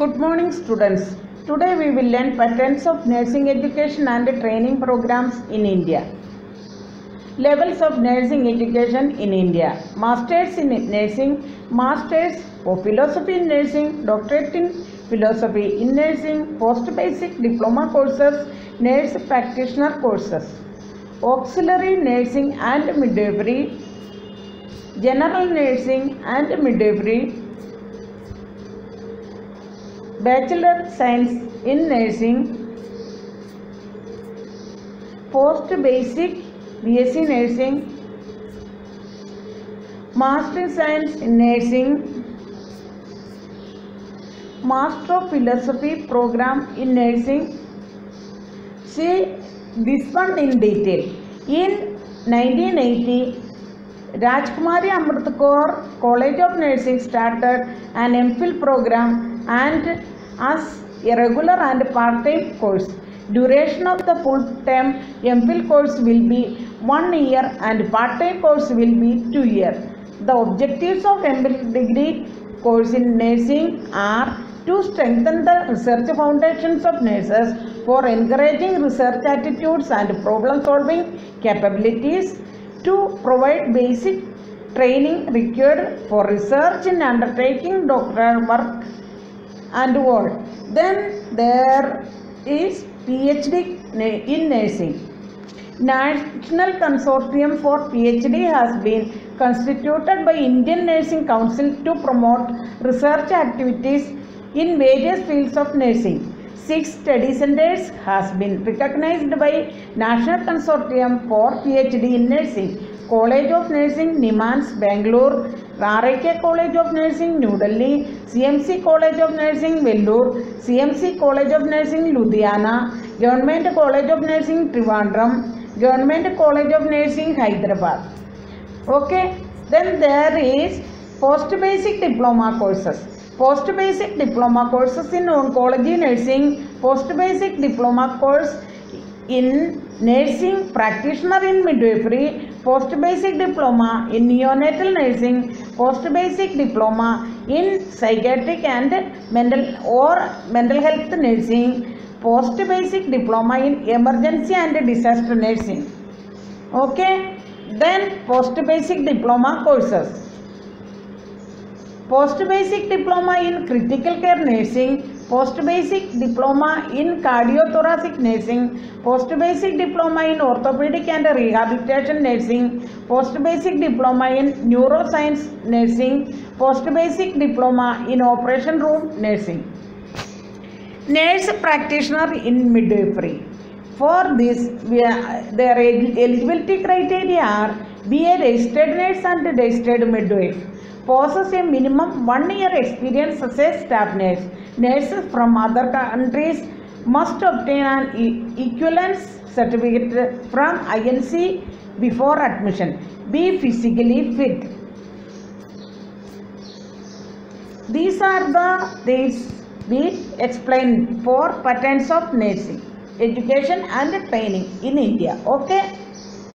Good morning students. Today we will learn patterns of nursing education and training programs in India. Levels of nursing education in India. Masters in nursing, Masters for Philosophy in Nursing, Doctorate in Philosophy in Nursing, Post-Basic Diploma courses, Nurse Practitioner courses. Auxiliary Nursing and Midwifery, General Nursing and Midwifery, Bachelor of Science in Nursing, Post Basic BSc Nursing, Master in Science in Nursing, Master of Philosophy program in Nursing. See this one in detail. In 1980, Rajkumari Amrit Kaur College of Nursing started an MPhil program and as a regular and part-time course. Duration of the full-time MPhil course will be 1 year and part-time course will be 2 years. The objectives of MPhil degree course in nursing are to strengthen the research foundations of nurses for encouraging research attitudes and problem solving capabilities, to provide basic training required for research in undertaking doctoral work and world. Then there is PhD in nursing. National Consortium for PhD has been constituted by Indian Nursing Council to promote research activities in various fields of nursing. Six study centers has been recognized by National Consortium for PhD in Nursing. College of Nursing, Nimans, Bangalore RIK College of Nursing, New Delhi, CMC College of Nursing, Vellore, CMC College of Nursing, Ludhiana, Government College of Nursing, Trivandrum, Government College of Nursing, Hyderabad. Okay, then there is Post Basic Diploma Courses. Post Basic Diploma Courses in Oncology Nursing, Post Basic Diploma Course in Nursing Practitioner in Midwifery, Post Basic Diploma in Neonatal Nursing, Post-basic diploma in psychiatric and mental health nursing, post-basic diploma in emergency and disaster nursing. Okay, then post-basic diploma courses. Post-basic diploma in critical care nursing, post basic diploma in cardiothoracic nursing, post basic diploma in orthopedic and rehabilitation nursing, post basic diploma in neuroscience nursing, post basic diploma in operation room nursing. Nurse practitioner in midwifery. For this, we are, their eligibility criteria are be a registered nurse and registered midwife. Possess a minimum one year experience as a staff nurse nurses from other countries must obtain an equivalence certificate from INC before admission. Be physically fit. These are the things we explained for patterns of nursing education and training in India. Okay.